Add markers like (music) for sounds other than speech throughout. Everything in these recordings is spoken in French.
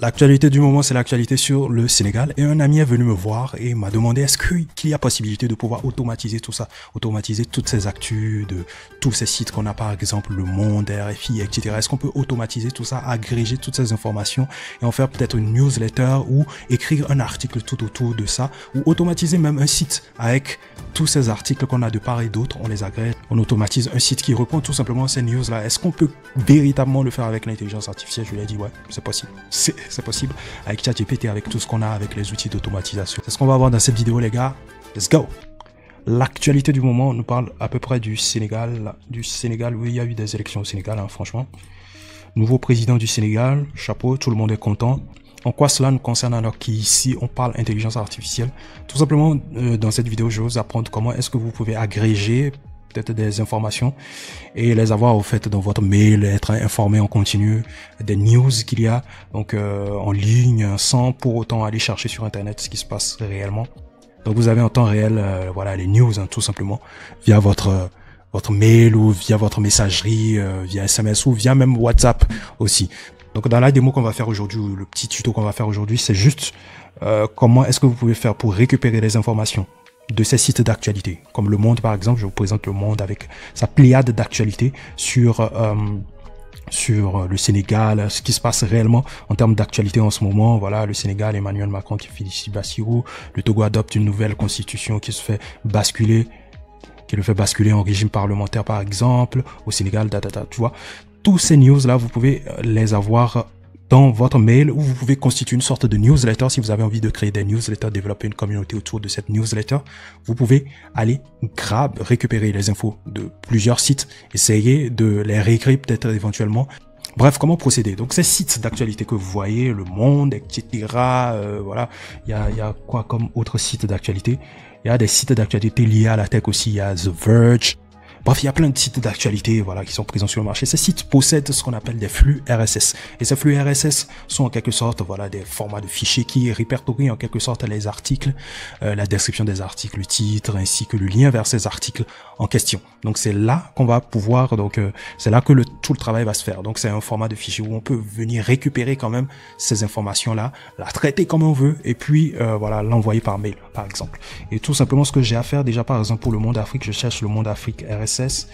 L'actualité du moment, c'est l'actualité sur le Sénégal. Et un ami est venu me voir et m'a demandé est-ce qu'il y a possibilité de pouvoir automatiser tout ça, automatiser toutes ces actus de tous ces sites qu'on a, par exemple Le Monde, RFI, etc. Est-ce qu'on peut automatiser tout ça, agréger toutes ces informations et en faire peut-être une newsletter ou écrire un article tout autour de ça ou automatiser même un site avec tous ces articles qu'on a de part et d'autre, on les agrège, on automatise un site qui reprend tout simplement ces news-là. Est-ce qu'on peut véritablement le faire avec l'intelligence artificielle? Je lui ai dit ouais, c'est possible. C'est possible avec ChatGPT, avec tout ce qu'on a, avec les outils d'automatisation. C'est ce qu'on va voir dans cette vidéo, les gars. Let's go! L'actualité du moment, nous parle à peu près du Sénégal. Du Sénégal, oui, il y a eu des élections au Sénégal, hein, franchement. Nouveau président du Sénégal, chapeau, tout le monde est content. En quoi cela nous concerne alors qu'ici on parle intelligence artificielle? Tout simplement, euh, dans cette vidéo, je vais vous apprendre comment est-ce que vous pouvez agréger peut-être des informations et les avoir au fait dans votre mail, être informé en continu des news qu'il y a donc euh, en ligne sans pour autant aller chercher sur internet ce qui se passe réellement. Donc vous avez en temps réel euh, voilà les news hein, tout simplement via votre votre mail ou via votre messagerie, euh, via SMS ou via même WhatsApp aussi. Donc dans la démo qu'on va faire aujourd'hui, le petit tuto qu'on va faire aujourd'hui, c'est juste comment est-ce que vous pouvez faire pour récupérer les informations de ces sites d'actualité. Comme Le Monde, par exemple, je vous présente Le Monde avec sa pléiade d'actualité sur, euh, sur le Sénégal, ce qui se passe réellement en termes d'actualité en ce moment. Voilà, le Sénégal, Emmanuel Macron qui félicite Bassirou. Le Togo adopte une nouvelle constitution qui se fait basculer, qui le fait basculer en régime parlementaire, par exemple. Au Sénégal, da, da, da, tu vois. Tous ces news-là, vous pouvez les avoir dans votre mail où vous pouvez constituer une sorte de newsletter si vous avez envie de créer des newsletters, développer une communauté autour de cette newsletter. Vous pouvez aller grab, récupérer les infos de plusieurs sites, essayer de les réécrire peut-être éventuellement. Bref, comment procéder? Donc ces sites d'actualité que vous voyez, Le Monde, etc. Euh, voilà, il y a, y a quoi comme autre site d'actualité? Il y a des sites d'actualité liés à la tech aussi. Il y a The Verge, Bref, il y a plein de sites d'actualité voilà, qui sont présents sur le marché. Ces sites possèdent ce qu'on appelle des flux RSS. Et ces flux RSS sont en quelque sorte voilà, des formats de fichiers qui répertorient en quelque sorte les articles, euh, la description des articles, le titre, ainsi que le lien vers ces articles en question. Donc c'est là qu'on va pouvoir, donc euh, c'est là que le, tout le travail va se faire. Donc c'est un format de fichier où on peut venir récupérer quand même ces informations-là, la traiter comme on veut, et puis euh, voilà l'envoyer par mail, par exemple. Et tout simplement ce que j'ai à faire déjà par exemple pour le monde Afrique, je cherche le monde Afrique RSS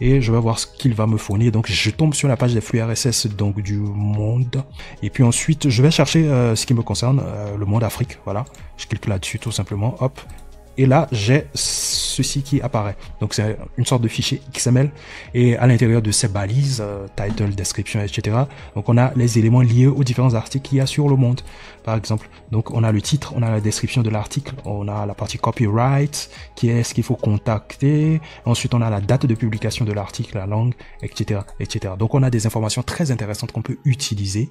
et je vais voir ce qu'il va me fournir. Donc je tombe sur la page des flux RSS donc du monde et puis ensuite je vais chercher euh, ce qui me concerne, euh, le monde Afrique. Voilà, je clique là-dessus tout simplement. Hop, et là j'ai ceci qui apparaît. Donc c'est une sorte de fichier XML et à l'intérieur de ces balises, euh, title, description, etc. Donc on a les éléments liés aux différents articles qu'il y a sur le monde, par exemple. Donc on a le titre, on a la description de l'article, on a la partie copyright, qui est ce qu'il faut contacter. Ensuite on a la date de publication de l'article, la langue, etc., etc. Donc on a des informations très intéressantes qu'on peut utiliser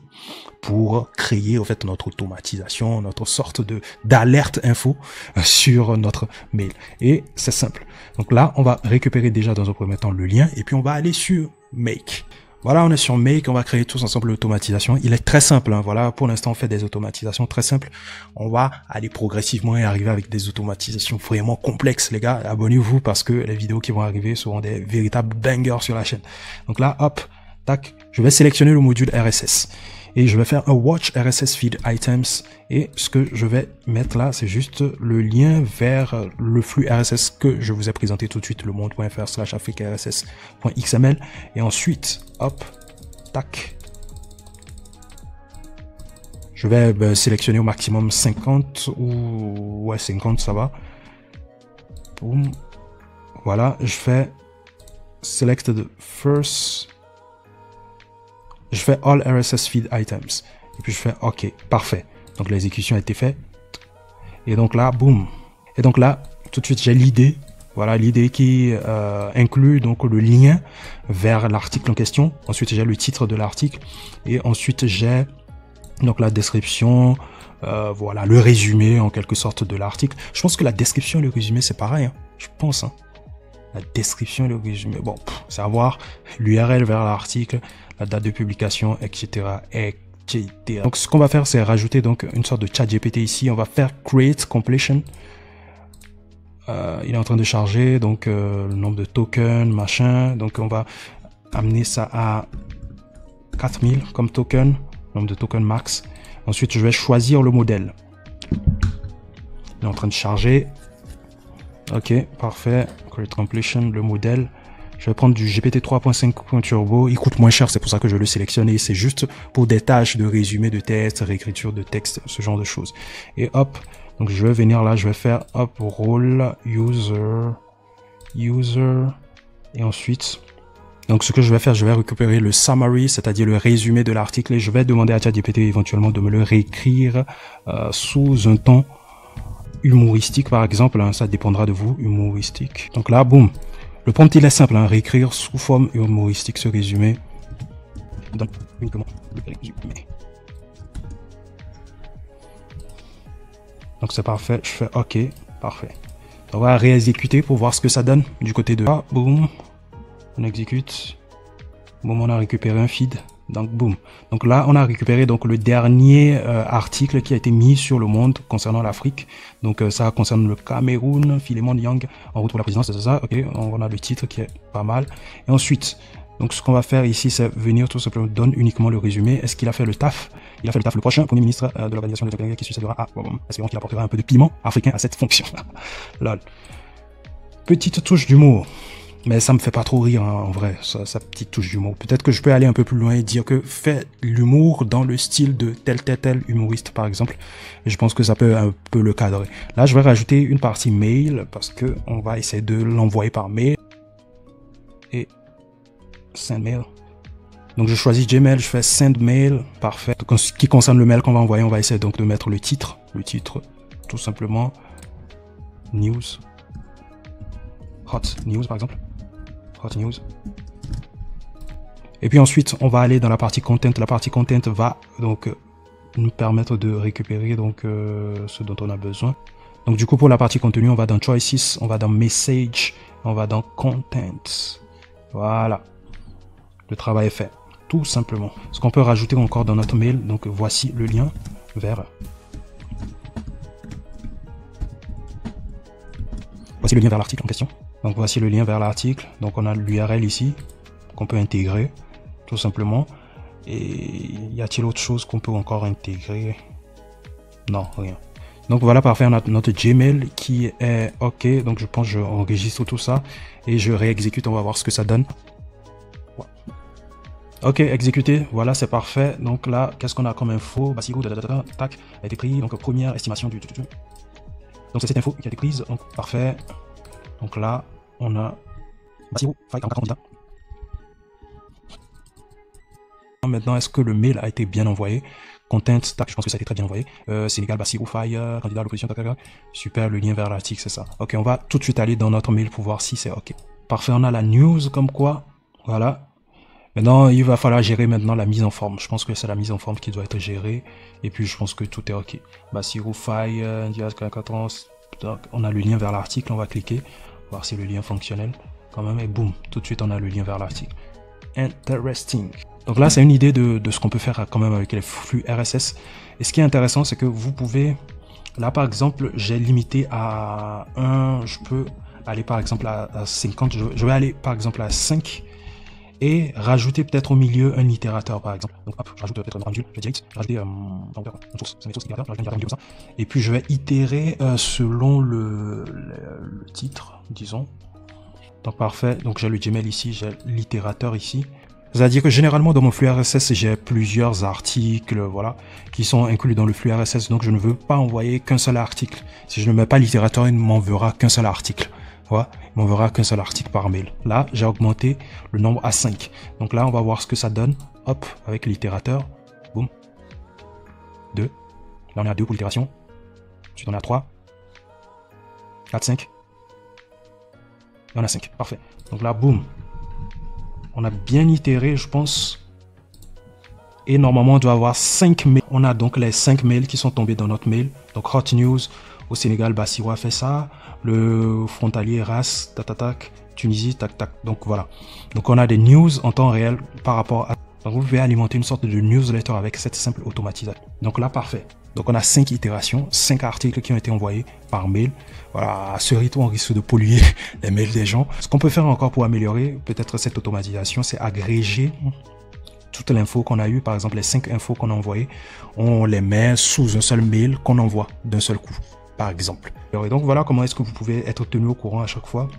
pour créer en fait notre automatisation, notre sorte de d'alerte info sur notre mail. Et c'est simple. Donc là, on va récupérer déjà dans un premier temps le lien et puis on va aller sur Make. Voilà, on est sur Make, on va créer tous ensemble l'automatisation. Il est très simple, hein. voilà, pour l'instant on fait des automatisations très simples. On va aller progressivement et arriver avec des automatisations vraiment complexes, les gars. Abonnez-vous parce que les vidéos qui vont arriver seront des véritables bangers sur la chaîne. Donc là, hop, tac, je vais sélectionner le module RSS et je vais faire un watch RSS feed items. Et ce que je vais mettre là c'est juste le lien vers le flux RSS que je vous ai présenté tout de suite le monde.fr slash rss.xml et ensuite hop tac. Je vais ben, sélectionner au maximum 50 ou ouais 50 ça va. Boom. voilà je fais select the first je fais All RSS Feed Items. Et puis je fais OK, parfait. Donc l'exécution a été faite. Et donc là, boum. Et donc là, tout de suite, j'ai l'idée. Voilà, l'idée qui euh, inclut donc le lien vers l'article en question. Ensuite, j'ai le titre de l'article. Et ensuite, j'ai donc la description, euh, voilà, le résumé en quelque sorte de l'article. Je pense que la description et le résumé, c'est pareil. Hein. Je pense. Hein. La description et le résumé. Bon, c'est à voir l'URL vers l'article, la date de publication, etc. etc. Donc ce qu'on va faire, c'est rajouter donc une sorte de chat GPT ici. On va faire create completion. Euh, il est en train de charger donc euh, le nombre de tokens, machin. Donc on va amener ça à 4000 comme token. nombre de tokens max. Ensuite, je vais choisir le modèle. Il est en train de charger. Ok, parfait. Create completion, le modèle. Je vais prendre du GPT 3.5 Turbo. Il coûte moins cher, c'est pour ça que je le sélectionne. c'est juste pour des tâches de résumé de texte, réécriture de texte, ce genre de choses. Et hop, donc je vais venir là, je vais faire hop, role, user, user, et ensuite, donc ce que je vais faire, je vais récupérer le summary, c'est-à-dire le résumé de l'article, et je vais demander à ChatGPT éventuellement de me le réécrire euh, sous un ton humoristique par exemple, hein, ça dépendra de vous, humoristique. Donc là, boum, le prompt il est simple, hein, réécrire sous forme humoristique ce résumé. Donc c'est parfait, je fais OK, parfait. On va réexécuter pour voir ce que ça donne du côté de... Ah, boum, on exécute. Boum, on a récupéré un feed. Donc boum. Donc là, on a récupéré donc le dernier euh, article qui a été mis sur le monde concernant l'Afrique. Donc euh, ça concerne le Cameroun, Philemon Yang en route pour la présidence, c'est ça? Ok, on a le titre qui est pas mal. Et ensuite, donc ce qu'on va faire ici, c'est venir tout simplement donner uniquement le résumé. Est-ce qu'il a fait le taf? Il a fait le taf. Le prochain premier ministre euh, de l'organisation des qui succédera à. Espérons qu'il apportera un peu de piment africain à cette fonction. (laughs) Lol. Petite touche d'humour. Mais ça me fait pas trop rire hein, en vrai, sa, petite touche d'humour. Peut-être que je peux aller un peu plus loin et dire que fait l'humour dans le style de tel tel tel humoriste par exemple. Je pense que ça peut un peu le cadrer. Là, je vais rajouter une partie mail parce que on va essayer de l'envoyer par mail. Et send mail. Donc je choisis Gmail, je fais send mail, parfait. Donc, ce qui concerne le mail qu'on va envoyer, on va essayer donc de mettre le titre, le titre, tout simplement news, hot news par exemple. News. Et puis ensuite, on va aller dans la partie content. La partie content va donc nous permettre de récupérer donc euh, ce dont on a besoin. Donc du coup, pour la partie contenu, on va dans Choices, on va dans Message, on va dans Content. Voilà. Le travail est fait. Tout simplement. Ce qu'on peut rajouter encore dans notre mail, donc voici le lien vers... Voici le lien vers l'article en question. Donc voici le lien vers l'article. Donc on a l'URL ici qu'on peut intégrer tout simplement. Et y a-t-il autre chose qu'on peut encore intégrer? Non, rien. Donc voilà, parfait, on a notre Gmail qui est OK. Donc je pense que j'enregistre tout ça et je réexécute, on va voir ce que ça donne. Ok, exécuté, voilà, c'est parfait. Donc là, qu'est-ce qu'on a comme info? Bassirou, tac, a été pris. Donc première estimation du... Donc c'est cette info qui a été prise, donc parfait. Donc là, on a Maintenant, est-ce que le mail a été bien envoyé? Content, tac, je pense que ça a été très bien envoyé. Euh, Sénégal, Bassirou Fire, candidat à l'opposition, Super, le lien vers l'article, c'est ça. Ok, on va tout de suite aller dans notre mail pour voir si c'est ok. Parfait, on a la news comme quoi. Voilà. Maintenant, il va falloir gérer maintenant la mise en forme. Je pense que c'est la mise en forme qui doit être gérée. Et puis, je pense que tout est ok. Bassirou Fire, on a le lien vers l'article, on va cliquer voir si le lien fonctionnel quand même et boum, tout de suite on a le lien vers l'article. Interesting. Donc là, c'est une idée de, ce qu'on peut faire quand même avec les flux RSS. Et ce qui est intéressant, c'est que vous pouvez, là par exemple, j'ai limité à 1, je peux aller par exemple à, 50, je, vais aller par exemple à 5 et rajouter peut-être au milieu un itérateur par exemple. Donc hop, je rajoute peut-être un module, je vais euh, une source, une source itérateur, je. Et puis je vais itérer euh, selon le, le, titre, disons. Donc parfait, donc j'ai le Gmail ici, j'ai l'itérateur ici. C'est-à-dire que généralement dans mon flux RSS, j'ai plusieurs articles, voilà, qui sont inclus dans le flux RSS. Donc je ne veux pas envoyer qu'un seul article. Si je ne mets pas l'itérateur, il ne m'enverra qu'un seul article. Il m'enverra qu'un seul article par mail. Là, j'ai augmenté le nombre à 5. Donc là, on va voir ce que ça donne. Hop, avec l'itérateur. Boum. 2. Là, on est à 2 pour l'itération. Ensuite, on est à 3. 4, 5. Et on a 5. Parfait. Donc là, boum. On a bien itéré, je pense. Et normalement, on doit avoir 5 mails. On a donc les 5 mails qui sont tombés dans notre mail. Donc, Hot News, au Sénégal, Bassirou a fait ça. Le frontalier RAS, tac, Tunisie, tac, tac. Donc voilà. Donc on a des news en temps réel par rapport à... Donc vous pouvez alimenter une sorte de newsletter avec cette simple automatisation. Donc là, parfait. Donc on a cinq itérations, cinq articles qui ont été envoyés par mail. Voilà, à ce rythme, on risque de polluer (laughs) les mails des gens. Ce qu'on peut faire encore pour améliorer peut-être cette automatisation, c'est agréger toute l'info qu'on a eu, par exemple les cinq infos qu'on a envoyées, on les met sous un seul mail qu'on envoie d'un seul coup, par exemple. Et donc voilà comment est-ce que vous pouvez être tenu au courant à chaque fois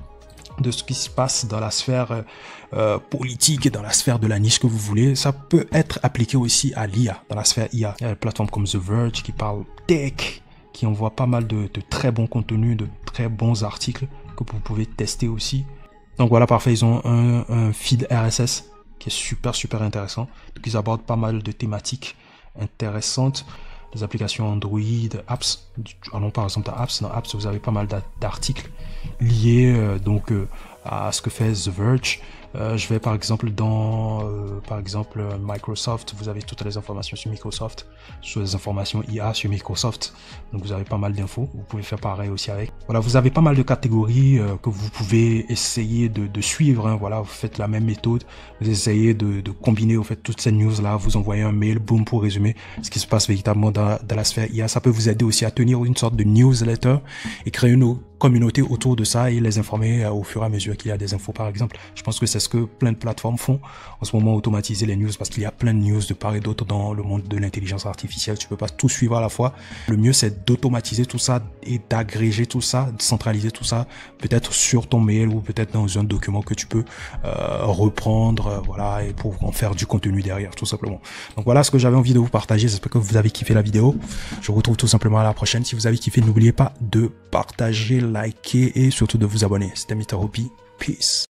de ce qui se passe dans la sphère euh, politique et dans la sphère de la niche que vous voulez. Ça peut être appliqué aussi à l'IA, dans la sphère IA. Il y a des plateformes comme The Verge qui parlent tech, qui envoient pas mal de, très bons contenus, de très bons articles que vous pouvez tester aussi. Donc voilà, parfait, ils ont un, un feed RSS qui est super super intéressant. Donc ils abordent pas mal de thématiques intéressantes des applications Android, apps. Allons par exemple dans apps. Dans apps, vous avez pas mal d'articles liés euh, donc euh, à ce que fait The Verge. Euh, je vais par exemple dans par exemple Microsoft, vous avez toutes les informations sur Microsoft, sur les informations IA sur Microsoft. Donc vous avez pas mal d'infos. Vous pouvez faire pareil aussi avec. Voilà, vous avez pas mal de catégories que vous pouvez essayer de, de suivre. Hein. Voilà, vous faites la même méthode. Vous essayez de, de combiner au fait toutes ces news là. Vous envoyez un mail, boum pour résumer ce qui se passe véritablement dans, dans la sphère IA. Ça peut vous aider aussi à tenir une sorte de newsletter et créer une communauté autour de ça et les informer euh, au fur et à mesure qu'il y a des infos par exemple. Je pense que c'est ce que plein de plateformes font en ce moment, automatiser les news parce qu'il y a plein de news de part et d'autre dans le monde de l'intelligence artificielle. Tu peux pas tout suivre à la fois. Le mieux c'est d'automatiser tout ça et d'agréger tout ça, de centraliser tout ça, peut-être sur ton mail ou peut-être dans un document que tu peux euh, reprendre, euh, voilà, et pour en faire du contenu derrière, tout simplement. Donc voilà ce que j'avais envie de vous partager. J'espère que vous avez kiffé la vidéo. Je vous retrouve tout simplement à la prochaine. Si vous avez kiffé, n'oubliez pas de partager liker et surtout de vous abonner. C'était Mr. Hopi. Peace.